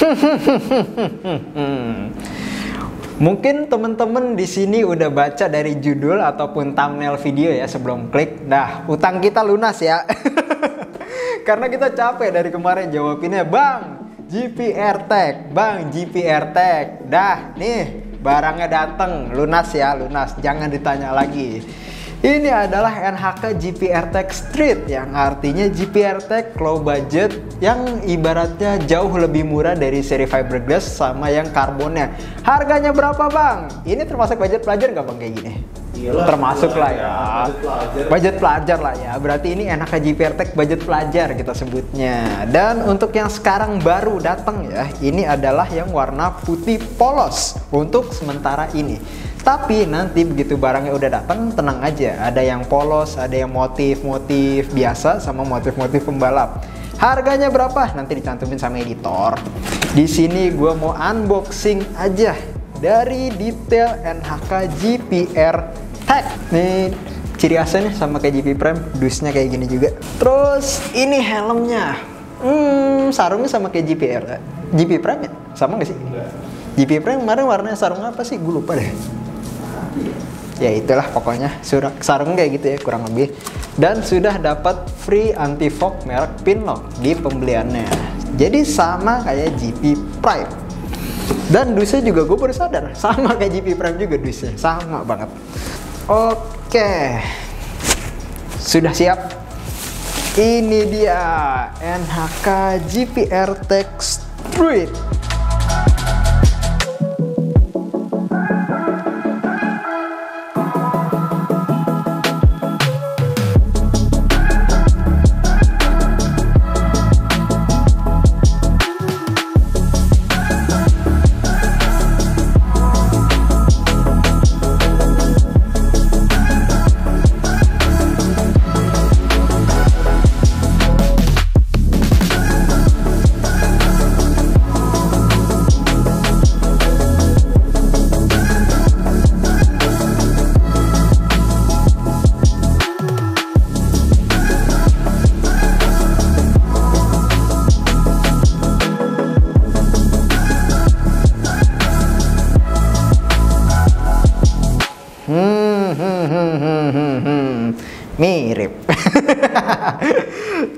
Mungkin teman-teman di sini udah baca dari judul ataupun thumbnail video ya sebelum klik. Nah, utang kita lunas ya. Karena kita capek dari kemarin jawabinnya, Bang, GPR Tech, Bang, GPR Tech. Dah, nih barangnya datang, lunas ya, lunas. Jangan ditanya lagi. Ini adalah NHK GPR Tech Street yang artinya GPR Tech low budget yang ibaratnya jauh lebih murah dari seri fiberglass sama yang karbonnya. Harganya berapa bang? Ini termasuk budget pelajar nggak bang kayak gini? Iyalah, termasuk lah ya. budget pelajar. Budget pelajar lah ya. Berarti ini NHK GPR Tech budget pelajar kita sebutnya. Dan untuk yang sekarang baru datang ya, ini adalah yang warna putih polos untuk sementara ini. Tapi nanti begitu barangnya udah datang, tenang aja. Ada yang polos, ada yang motif-motif biasa sama motif-motif pembalap. Harganya berapa? Nanti dicantumin sama editor. Di sini gue mau unboxing aja dari detail NHK GPR Tech. Nih ciri khasnya sama kayak GP Prime, dusnya kayak gini juga. Terus ini helmnya. Hmm, sarungnya sama kayak GPR. GP Prime ya? Sama gak sih? GP Prime kemarin warnanya sarung apa sih? Gue lupa deh ya itulah pokoknya surat sarung kayak gitu ya kurang lebih. Dan sudah dapat free anti fog merek Pinlock di pembeliannya. Jadi sama kayak GP Prime. Dan dusnya juga gue baru sadar sama kayak GP Prime juga dusnya sama banget. Oke. Sudah siap? Ini dia NHK GPR Tech Street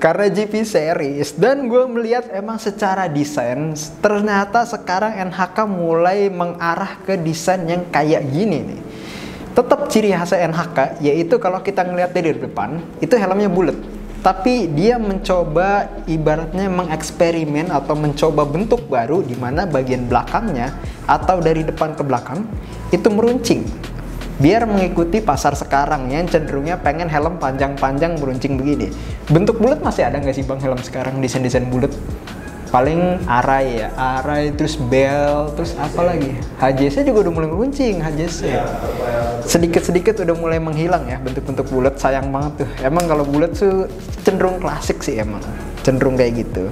karena GP series. Dan gue melihat emang secara desain ternyata sekarang NHK mulai mengarah ke desain yang kayak gini nih. Tetap ciri khas NHK yaitu kalau kita ngelihat dari depan itu helmnya bulat. Tapi dia mencoba ibaratnya mengeksperimen atau mencoba bentuk baru di mana bagian belakangnya atau dari depan ke belakang itu meruncing biar mengikuti pasar sekarang yang cenderungnya pengen helm panjang-panjang meruncing begini. Bentuk bulat masih ada nggak sih bang helm sekarang desain-desain bulat? Paling arai ya, arai terus bel, terus apa lagi? HJC juga udah mulai meruncing HJC. Iya, Sedikit-sedikit udah mulai menghilang ya bentuk-bentuk bulat sayang banget tuh. Emang kalau bulat tuh cenderung klasik sih emang, cenderung kayak gitu.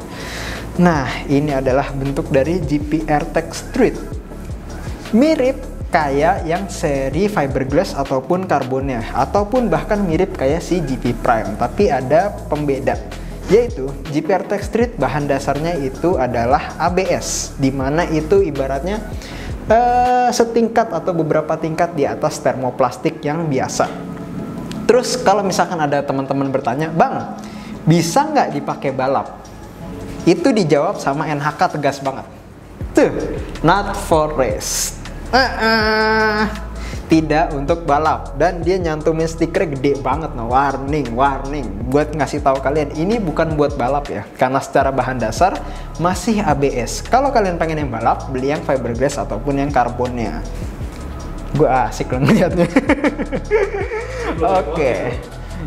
Nah ini adalah bentuk dari GPR Tech Street. Mirip kayak yang seri fiberglass ataupun karbonnya ataupun bahkan mirip kayak si GP Prime tapi ada pembeda yaitu GPR Street bahan dasarnya itu adalah ABS di mana itu ibaratnya uh, setingkat atau beberapa tingkat di atas termoplastik yang biasa. Terus kalau misalkan ada teman-teman bertanya bang bisa nggak dipakai balap? Itu dijawab sama NHK tegas banget. Tuh not for race uh, uh, tidak untuk balap. Dan dia nyantumin stiker gede banget no. Warning warning. Buat ngasih tahu kalian ini bukan buat balap ya. Karena secara bahan dasar masih ABS kalau kalian pengen yang balap beli yang fiberglass ataupun yang karbonnya. Gue asik loh ngeliatnya. Oke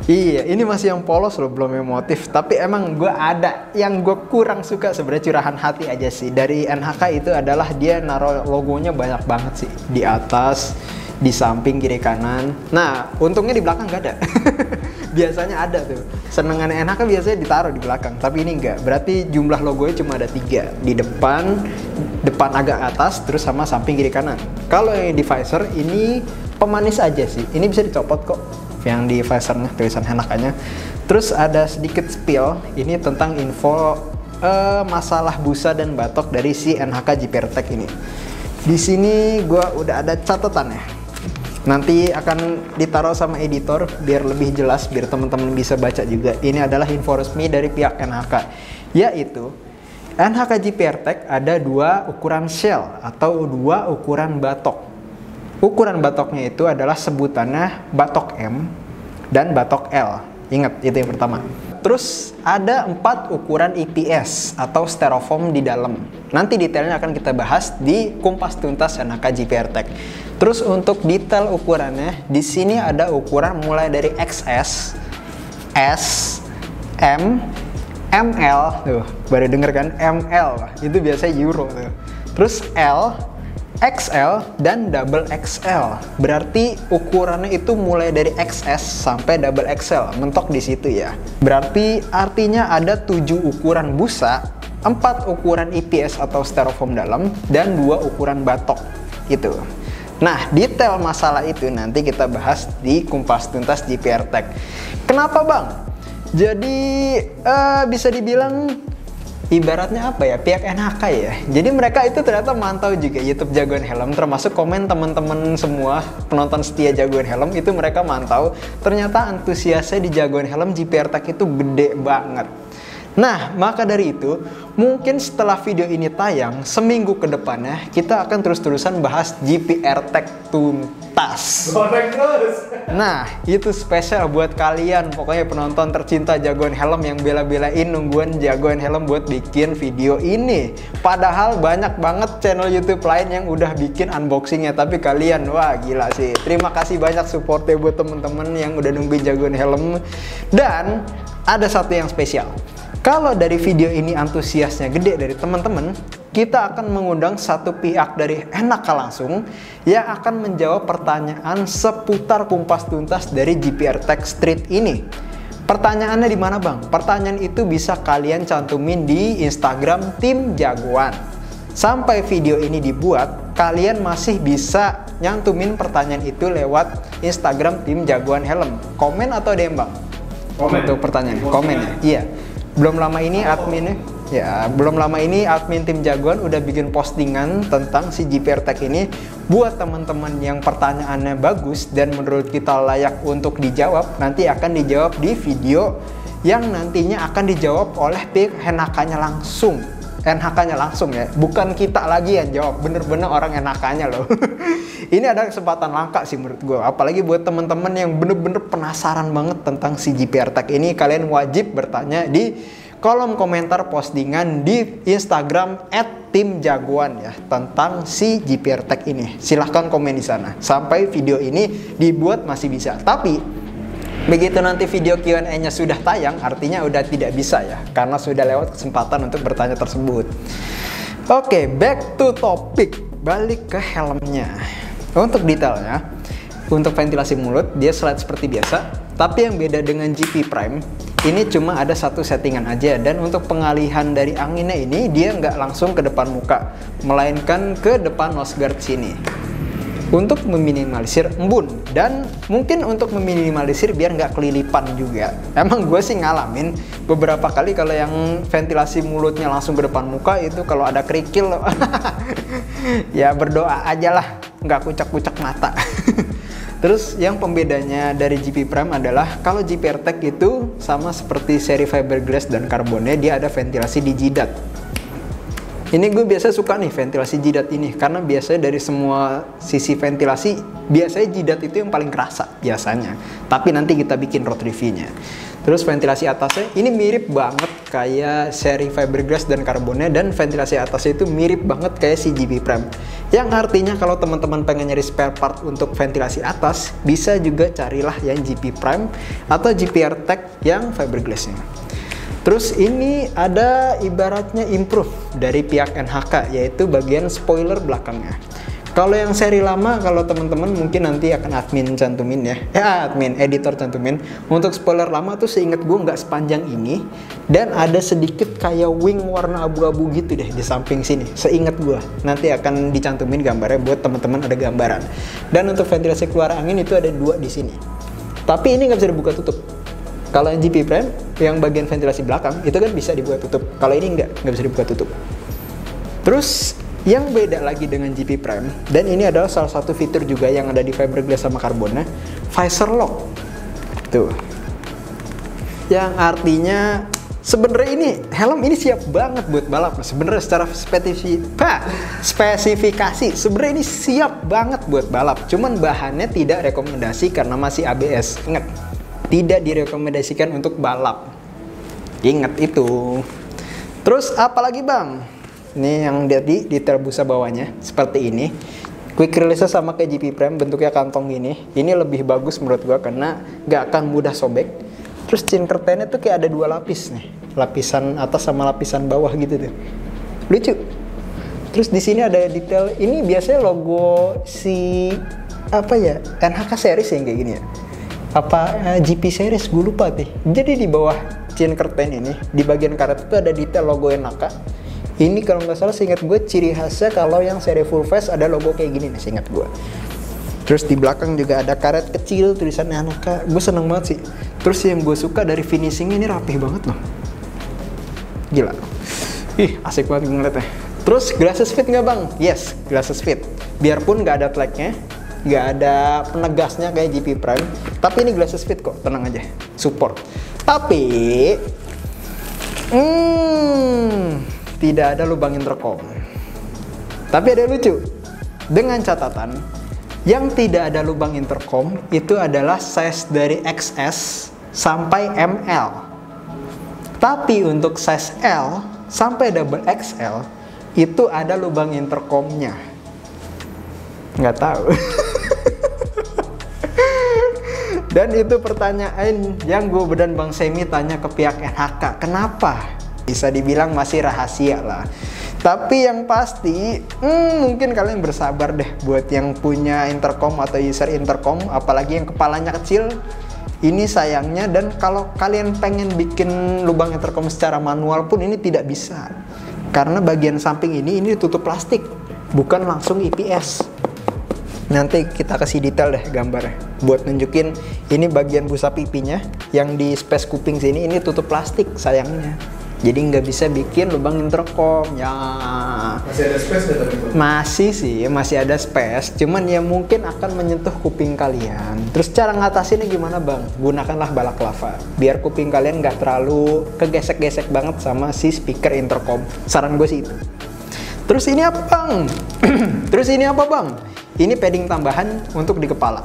Iya, ini masih yang polos loh, belum yang motif. Tapi emang gue ada yang gue kurang suka sebenarnya curahan hati aja sih. Dari NHK itu adalah dia naruh logonya banyak banget sih di atas, di samping kiri kanan. Nah, untungnya di belakang gak ada. biasanya ada tuh. Senengan NHK biasanya ditaruh di belakang, tapi ini enggak. Berarti jumlah logonya cuma ada tiga di depan, depan agak atas, terus sama samping kiri kanan. Kalau yang di visor ini pemanis aja sih. Ini bisa dicopot kok yang di visornya tulisan enakannya terus ada sedikit spill ini tentang info uh, masalah busa dan batok dari si NHK JPR Tech ini. Di sini gue udah ada catatannya. Nanti akan ditaruh sama editor biar lebih jelas, biar teman-teman bisa baca juga. Ini adalah info resmi dari pihak NHK, yaitu NHK JPR Tech ada dua ukuran shell atau dua ukuran batok. Ukuran batoknya itu adalah sebutannya batok M dan batok L. Ingat, itu yang pertama. Terus ada empat ukuran EPS atau styrofoam di dalam. Nanti detailnya akan kita bahas di Kumpas Tuntas NHK JPR Tech. Terus untuk detail ukurannya, di sini ada ukuran mulai dari XS, S, M, ML, tuh baru denger kan ML, itu biasanya euro tuh. Terus L, XL dan double XL. Berarti ukurannya itu mulai dari XS sampai double XL, mentok di situ ya. Berarti artinya ada 7 ukuran busa, 4 ukuran EPS atau styrofoam dalam dan 2 ukuran batok. Itu. Nah, detail masalah itu nanti kita bahas di Kumpas Tuntas GPR Tech. Kenapa, Bang? Jadi uh, bisa dibilang ibaratnya apa ya? Pihak NHK ya. Jadi mereka itu ternyata mantau juga YouTube jagoan helm termasuk komen teman-teman semua penonton setia jagoan helm itu mereka mantau. Ternyata antusiasnya di jagoan helm GPR Tech itu gede banget Nah, maka dari itu, mungkin setelah video ini tayang, seminggu ke depannya, kita akan terus-terusan bahas GPR Tech tuntas. Nah, itu spesial buat kalian, pokoknya penonton tercinta jagoan helm yang bela-belain nungguin jagoan helm buat bikin video ini. Padahal banyak banget channel YouTube lain yang udah bikin unboxingnya, tapi kalian, wah gila sih. Terima kasih banyak supportnya buat temen-temen yang udah nungguin jagoan helm. Dan ada satu yang spesial. Kalau dari video ini antusiasnya gede dari teman-teman, kita akan mengundang satu pihak dari Enaka langsung yang akan menjawab pertanyaan seputar kumpas tuntas dari GPR Tech Street ini. Pertanyaannya di mana bang? Pertanyaan itu bisa kalian cantumin di Instagram tim jagoan. Sampai video ini dibuat, kalian masih bisa nyantumin pertanyaan itu lewat Instagram tim jagoan helm. Komen atau DM bang? Komen. Untuk pertanyaan, komen ya. Iya belum lama ini adminnya ya belum lama ini admin tim jagoan udah bikin postingan tentang si GPR Tech ini buat teman-teman yang pertanyaannya bagus dan menurut kita layak untuk dijawab nanti akan dijawab di video yang nantinya akan dijawab oleh pihak NHK-nya langsung NHK-nya langsung ya, bukan kita lagi yang jawab, bener-bener orang NHK-nya loh. ini ada kesempatan langka sih menurut gue, apalagi buat temen-temen yang bener-bener penasaran banget tentang si GPR Tech ini, kalian wajib bertanya di kolom komentar postingan di Instagram @timjagoan ya tentang si GPR Tech ini. Silahkan komen di sana. Sampai video ini dibuat masih bisa. Tapi Begitu nanti video Q&A-nya sudah tayang, artinya udah tidak bisa ya, karena sudah lewat kesempatan untuk bertanya tersebut. Oke, okay, back to topic. Balik ke helmnya. Untuk detailnya, untuk ventilasi mulut, dia slide seperti biasa. Tapi yang beda dengan GP Prime, ini cuma ada satu settingan aja. Dan untuk pengalihan dari anginnya ini, dia nggak langsung ke depan muka, melainkan ke depan nose guard sini untuk meminimalisir embun. Dan mungkin untuk meminimalisir biar nggak kelilipan juga. Emang gue sih ngalamin beberapa kali kalau yang ventilasi mulutnya langsung ke depan muka itu kalau ada kerikil. Ya berdoa aja lah. Nggak kucak-kucak mata. Terus yang pembedanya dari GP Prime adalah kalau GP Tech itu sama seperti seri fiberglass dan karbonnya dia ada ventilasi di jidat. Ini gue biasa suka nih ventilasi jidat ini karena biasanya dari semua sisi ventilasi biasanya jidat itu yang paling kerasa biasanya. Tapi nanti kita bikin road reviewnya. Terus ventilasi atasnya ini mirip banget kayak seri fiberglass dan karbonnya dan ventilasi atasnya itu mirip banget kayak GP Prime. Yang artinya kalau teman-teman pengen nyari spare part untuk ventilasi atas, bisa juga carilah yang GP Prime atau GPR Tech yang fiberglassnya. Terus ini ada ibaratnya improve dari pihak NHK yaitu bagian spoiler belakangnya. Kalau yang seri lama, kalau teman-teman mungkin nanti akan admin cantumin ya, ya admin, editor cantumin. Untuk spoiler lama tuh seingat gue nggak sepanjang ini dan ada sedikit kayak wing warna abu-abu gitu deh di samping sini. Seingat gue, nanti akan dicantumin gambarnya buat teman-teman ada gambaran. Dan untuk ventilasi keluar angin itu ada dua di sini. Tapi ini nggak bisa dibuka tutup. Kalau yang GP Prime yang bagian ventilasi belakang itu kan bisa dibuka tutup. Kalau ini nggak, nggak bisa dibuka tutup. Terus yang beda lagi dengan GP Prime dan ini adalah salah satu fitur juga yang ada di fiberglass sama karbonnya, visor lock. Tuh. Yang artinya sebenarnya ini helm ini siap banget buat balap sebenarnya secara spesifi, bah, spesifikasi sebenarnya ini siap banget buat balap cuman bahannya tidak rekomendasi karena masih ABS ingat tidak direkomendasikan untuk balap. Ingat itu. Terus apalagi bang? Ini yang jadi detail busa bawahnya seperti ini. Quick release sama kayak GP Prime bentuknya kantong gini. Ini lebih bagus menurut gua karena gak akan mudah sobek. Terus chain curtainnya tuh kayak ada dua lapis nih, lapisan atas sama lapisan bawah gitu tuh. Lucu. Terus di sini ada detail ini biasanya logo si apa ya NHK series yang kayak gini ya. Apa uh, eh, GP series gue lupa tuh. Jadi di bawah chain curtain ini di bagian karet itu ada detail logo NHK. Ini kalau nggak salah seingat gue ciri khasnya kalau yang seri full face ada logo kayak gini nih seingat gue. Terus di belakang juga ada karet kecil tulisannya Anaka. Gue seneng banget sih. Terus yang gue suka dari finishingnya ini rapih banget loh. Gila. Ih, asik banget ngeliatnya. Terus glasses fit nggak bang? Yes, glasses fit. Biarpun nggak ada tagnya, nggak ada penegasnya kayak GP Prime, tapi ini glasses fit kok, tenang aja, support. Tapi, hmm, tidak ada lubang intercom. Tapi ada yang lucu, dengan catatan yang tidak ada lubang intercom itu adalah size dari XS sampai ML. Tapi untuk size L sampai double XL itu ada lubang intercomnya. Nggak tahu. Dan itu pertanyaan yang gue dan Bang Semi tanya ke pihak NHK. Kenapa? Bisa dibilang masih rahasia lah. Tapi yang pasti, hmm, mungkin kalian bersabar deh buat yang punya intercom atau user intercom, apalagi yang kepalanya kecil. Ini sayangnya dan kalau kalian pengen bikin lubang intercom secara manual pun ini tidak bisa. Karena bagian samping ini ini tutup plastik, bukan langsung IPS. Nanti kita kasih detail deh gambarnya. Buat nunjukin ini bagian busa pipinya yang di space kuping sini ini tutup plastik sayangnya. Jadi nggak bisa bikin lubang intercom ya. Masih ada space ya tapi masih sih masih ada space. Cuman ya mungkin akan menyentuh kuping kalian. Terus cara ngatasinnya gimana bang? Gunakanlah balak lava. Biar kuping kalian nggak terlalu kegesek-gesek banget sama si speaker intercom. Saran gue sih itu. Terus ini apa bang? Terus ini apa bang ini padding tambahan untuk di kepala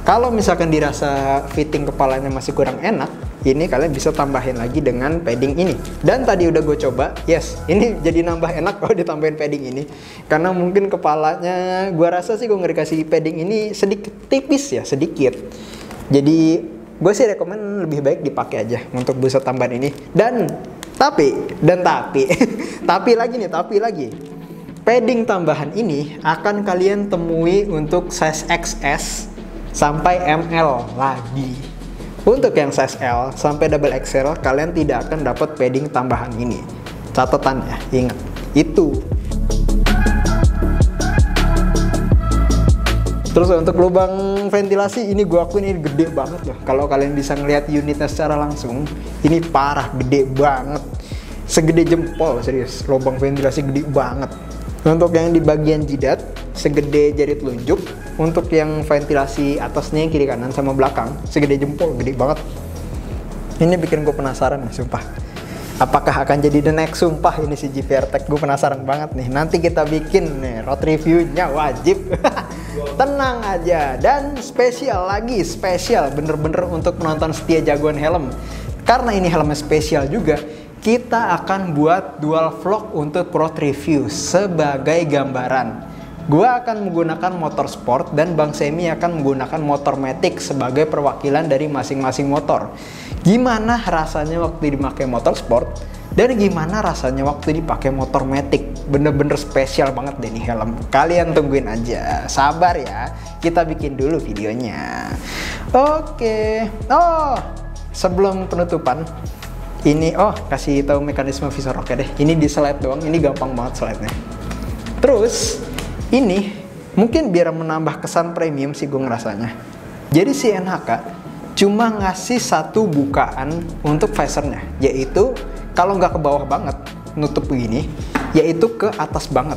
kalau misalkan dirasa fitting kepalanya masih kurang enak, ini kalian bisa tambahin lagi dengan padding ini. Dan tadi udah gue coba, yes, ini jadi nambah enak kalau ditambahin padding ini. Karena mungkin kepalanya, gue rasa sih gue ngerikasih padding ini sedikit tipis ya, sedikit. Jadi gue sih rekomend lebih baik dipakai aja untuk busa tambahan ini. Dan tapi, dan tapi, tapi lagi nih, tapi lagi. Padding tambahan ini akan kalian temui untuk size XS sampai ML lagi. Untuk yang size L sampai double XL kalian tidak akan dapat padding tambahan ini. Catatan ya, ingat. Itu. Terus untuk lubang ventilasi ini gua akuin ini gede banget loh. Kalau kalian bisa ngelihat unitnya secara langsung, ini parah gede banget. Segede jempol serius. Lubang ventilasi gede banget. Untuk yang di bagian jidat, segede jari telunjuk. Untuk yang ventilasi atasnya kiri kanan sama belakang segede jempol gede banget. Ini bikin gue penasaran nih sumpah. Apakah akan jadi the next sumpah ini si GPR Tech? Gue penasaran banget nih. Nanti kita bikin nih road reviewnya wajib. Tenang aja. Dan spesial lagi spesial bener-bener untuk penonton setia jagoan helm. Karena ini helmnya spesial juga kita akan buat dual vlog untuk road review sebagai gambaran Gue akan menggunakan motor sport dan Bang Semi akan menggunakan motor matic sebagai perwakilan dari masing-masing motor. Gimana rasanya waktu dipakai motor sport dan gimana rasanya waktu dipakai motor matic? Bener-bener spesial banget deh nih helm. Kalian tungguin aja. Sabar ya. Kita bikin dulu videonya. Oke. Oh, sebelum penutupan ini oh kasih tahu mekanisme visor oke deh. Ini di slide doang. Ini gampang banget slide-nya. Terus ini mungkin biar menambah kesan premium sih gue ngerasanya. Jadi si NHK cuma ngasih satu bukaan untuk visornya, yaitu kalau nggak ke bawah banget nutup begini, yaitu ke atas banget.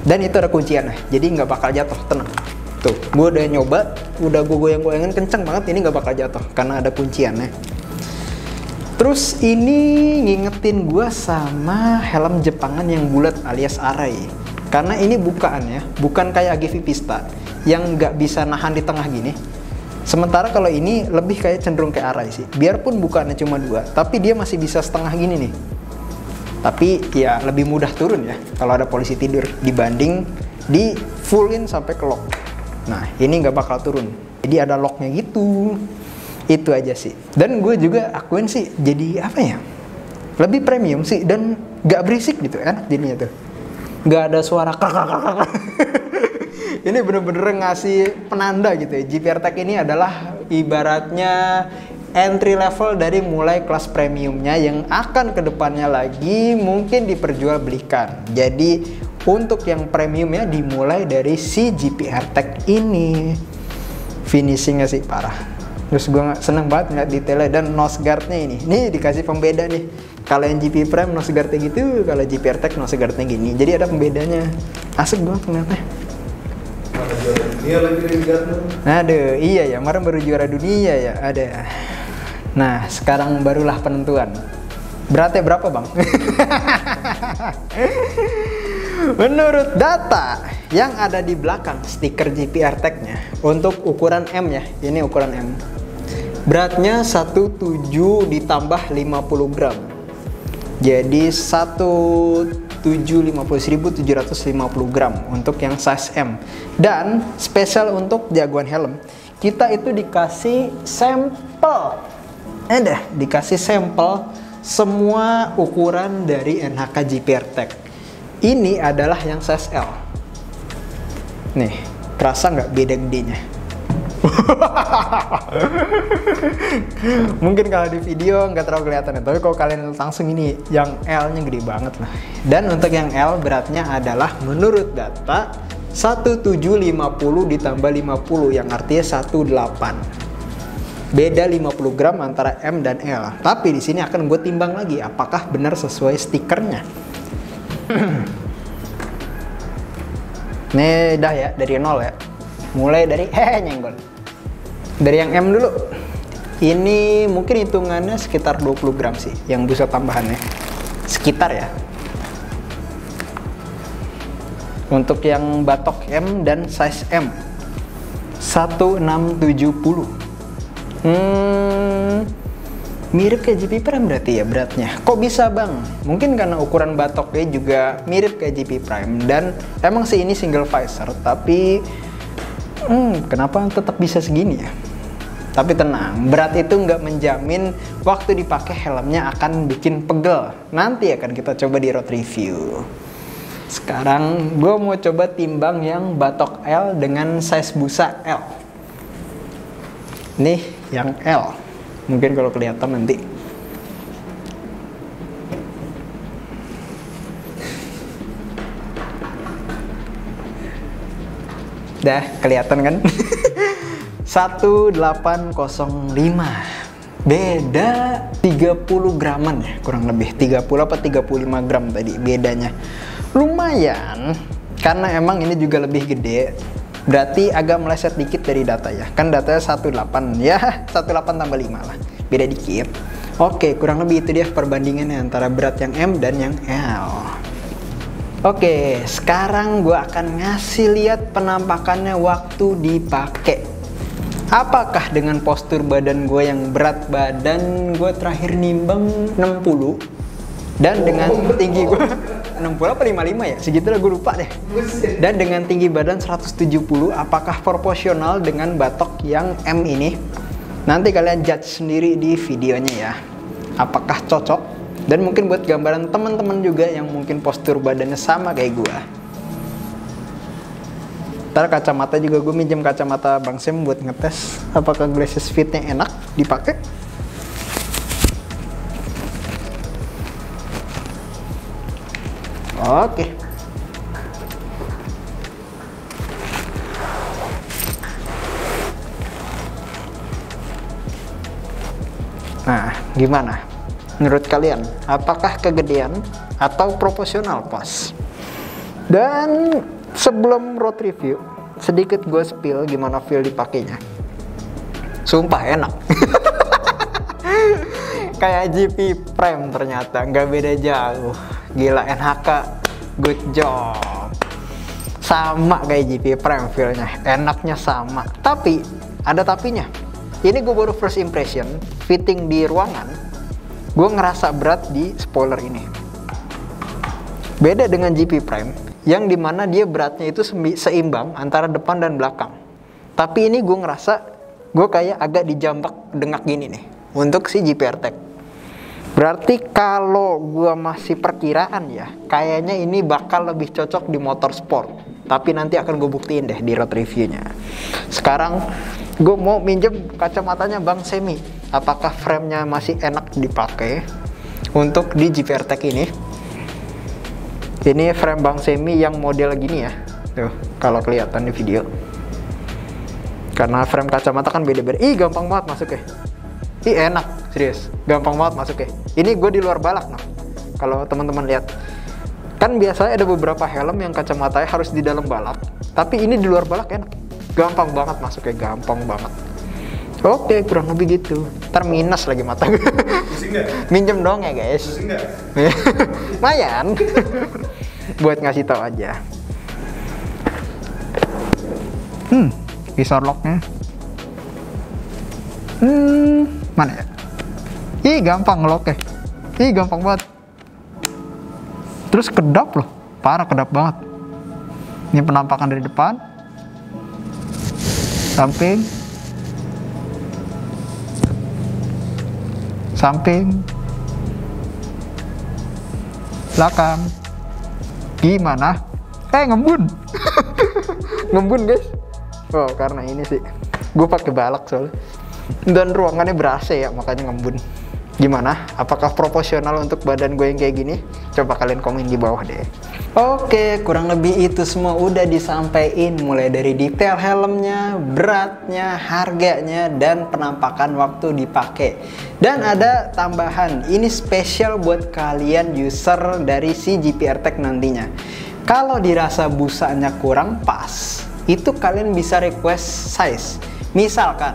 Dan itu ada kunciannya, jadi nggak bakal jatuh, tenang. Tuh, gue udah nyoba, udah gue goyang-goyangin kenceng banget, ini nggak bakal jatuh karena ada kunciannya. Terus ini ngingetin gue sama helm Jepangan yang bulat alias arai. Karena ini bukaannya bukan kayak GV Pista yang nggak bisa nahan di tengah gini. Sementara kalau ini lebih kayak cenderung kayak arai sih. Biarpun bukaannya cuma dua, tapi dia masih bisa setengah gini nih. Tapi ya lebih mudah turun ya kalau ada polisi tidur dibanding di fullin sampai ke lock. Nah ini nggak bakal turun. Jadi ada locknya gitu. Itu aja sih. Dan gue juga akuin sih jadi apa ya? Lebih premium sih dan nggak berisik gitu enak jadinya tuh. Nggak ada suara krak. ini bener-bener ngasih penanda gitu ya. GPR Tech ini adalah ibaratnya entry level dari mulai kelas premiumnya yang akan ke depannya lagi mungkin diperjualbelikan. Jadi untuk yang premiumnya dimulai dari si GPR Tech ini. Finishingnya sih parah. Terus gue seneng banget ngeliat detailnya dan nose guardnya ini. Nih dikasih pembeda nih. Kalau yang GP Prime nose guardnya gitu, kalau GPR Tech nose guardnya gini. Jadi ada pembedanya. Asik banget ngeliatnya. Dunia lagi. Aduh, iya ya, kemarin baru juara dunia ya, ada. Nah, sekarang barulah penentuan. Beratnya berapa, Bang? Menurut data yang ada di belakang stiker GPR Tech-nya untuk ukuran M ya, ini ukuran M. Beratnya 17 ditambah 50 gram. Jadi 1750750 gram untuk yang size M. Dan spesial untuk jagoan helm, kita itu dikasih sampel. Ada, dikasih sampel semua ukuran dari NHK GPR Tech. Ini adalah yang size L. Nih, kerasa nggak beda gedenya? Mungkin kalau di video nggak terlalu kelihatan ya, tapi kalau kalian langsung ini yang L-nya gede banget lah. Dan untuk yang L beratnya adalah menurut data 1750 ditambah 50 yang artinya 18. Beda 50 gram antara M dan L. Tapi di sini akan gue timbang lagi apakah benar sesuai stikernya. Nih dah ya dari nol ya. Mulai dari hehe nyenggol. Dari yang M dulu. Ini mungkin hitungannya sekitar 20 gram sih yang busa tambahannya. Sekitar ya. Untuk yang batok M dan size M 1670. Hmm, mirip kayak GP Prime berarti ya beratnya. Kok bisa bang? Mungkin karena ukuran batoknya juga mirip kayak GP Prime dan emang sih ini single visor tapi hmm, kenapa tetap bisa segini ya? Tapi tenang, berat itu nggak menjamin waktu dipakai helmnya akan bikin pegel. Nanti akan kita coba di road review. Sekarang gue mau coba timbang yang batok L dengan size busa L. Nih yang L. Mungkin kalau kelihatan nanti. Dah kelihatan kan? 1805 beda 30 graman ya kurang lebih. 30 apa 35 gram tadi bedanya. Lumayan karena emang ini juga lebih gede. Berarti agak meleset dikit dari data ya. Kan datanya 18 ya 18 tambah 5 lah. Beda dikit. Oke kurang lebih itu dia perbandingannya antara berat yang M dan yang L. Oke sekarang gue akan ngasih lihat penampakannya waktu dipakai apakah dengan postur badan gue yang berat badan gue terakhir nimbang 60 dan dengan tinggi gue 60 apa 55 ya? Segitulah gue lupa deh. Dan dengan tinggi badan 170 apakah proporsional dengan batok yang M ini? Nanti kalian judge sendiri di videonya ya. Apakah cocok? Dan mungkin buat gambaran teman-teman juga yang mungkin postur badannya sama kayak gue Ntar kacamata juga gue minjem kacamata Bang Sem buat ngetes apakah glasses fitnya enak dipakai. Oke. Nah, gimana? Menurut kalian, apakah kegedean atau proporsional pas? Dan sebelum road review, sedikit gue spill gimana feel dipakainya. Sumpah enak. Kayak GP Prime ternyata, nggak beda jauh. Gila NHK, good job. Sama kayak GP Prime feelnya, enaknya sama. Tapi ada tapinya. Ini gue baru first impression, fitting di ruangan, gue ngerasa berat di spoiler ini. Beda dengan GP Prime, yang di mana dia beratnya itu seimbang antara depan dan belakang. Tapi ini gue ngerasa gue kayak agak dijambak dengak gini nih untuk si GPR Tech. Berarti kalau gue masih perkiraan ya, kayaknya ini bakal lebih cocok di motor sport. Tapi nanti akan gue buktiin deh di road reviewnya. Sekarang gue mau minjem kacamatanya Bang Semi. Apakah framenya masih enak dipakai untuk di GPR Tech ini? Ini frame Bang Semi yang model gini ya. Tuh, kalau kelihatan di video. Karena frame kacamata kan beda-beda. Ih, gampang banget masuk ya. Ih, enak, serius. Gampang banget masuk ya. Ini gue di luar balak, nah. Kalau teman-teman lihat. Kan biasanya ada beberapa helm yang kacamatanya harus di dalam balak. Tapi ini di luar balak enak gampang banget masuknya gampang banget oke kurang lebih gitu. Ntar minus lagi mata gue minjem dong ya guys. Lumayan. Buat ngasih tau aja. Hmm visor locknya hmm mana ya? Ih gampang lock ya ih gampang banget. Terus kedap loh. Parah kedap banget. Ini penampakan dari depan. Samping samping belakang. Gimana? Eh ngembun. Ngembun guys. Oh karena ini sih. Gue pakai balak soalnya. Dan ruangannya berasa ya makanya ngembun Gimana? Apakah proporsional untuk badan gue yang kayak gini? Coba kalian komen di bawah deh. Oke, kurang lebih itu semua udah disampaikan mulai dari detail helmnya, beratnya, harganya, dan penampakan waktu dipakai. Dan ada tambahan, ini spesial buat kalian user dari si GPR Tech nantinya. Kalau dirasa busanya kurang pas, itu kalian bisa request size. Misalkan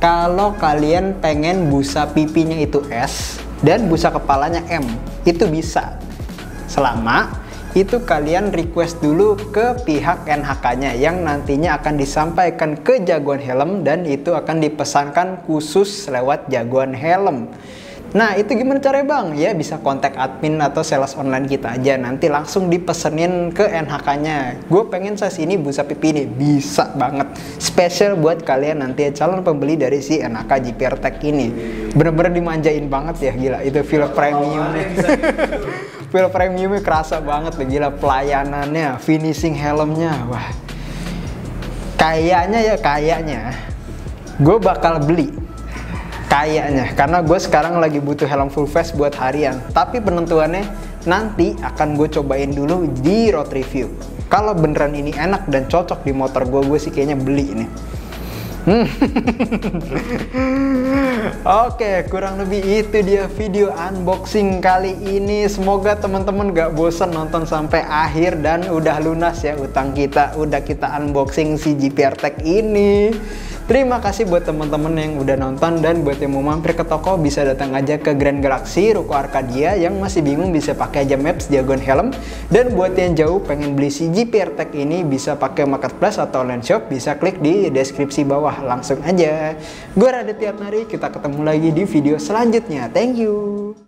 kalau kalian pengen busa pipinya itu S dan busa kepalanya M, itu bisa. Selama itu kalian request dulu ke pihak NHK-nya yang nantinya akan disampaikan ke jagoan helm dan itu akan dipesankan khusus lewat jagoan helm. Nah itu gimana caranya bang? Ya bisa kontak admin atau sales online kita aja. Nanti langsung dipesenin ke NHK-nya Gue pengen saya sini busa pipi ini Bisa banget. Spesial buat kalian nanti calon pembeli dari si NHK GPR Tech ini. Bener-bener dimanjain banget ya gila. Itu feel premium. Feel premiumnya kerasa banget deh gila. Pelayanannya, finishing helmnya Wah. Kayaknya ya kayaknya. Gue bakal beli Kayaknya, karena gue sekarang lagi butuh helm full face buat harian. Tapi penentuannya nanti akan gue cobain dulu di road review. Kalau beneran ini enak dan cocok di motor gue, gue sih kayaknya beli ini. Hmm. Oke, kurang lebih itu dia video unboxing kali ini. Semoga teman-teman gak bosan nonton sampai akhir dan udah lunas ya utang kita. Udah kita unboxing si GPR Tech ini. Terima kasih buat teman-teman yang udah nonton dan buat yang mau mampir ke toko bisa datang aja ke Grand Galaxy Ruko Arcadia yang masih bingung bisa pakai aja Maps Diagon Helm dan buat yang jauh pengen beli si GPR Tech ini bisa pakai marketplace atau online shop bisa klik di deskripsi bawah langsung aja. Gue Raditya Nari, kita ketemu lagi di video selanjutnya. Thank you.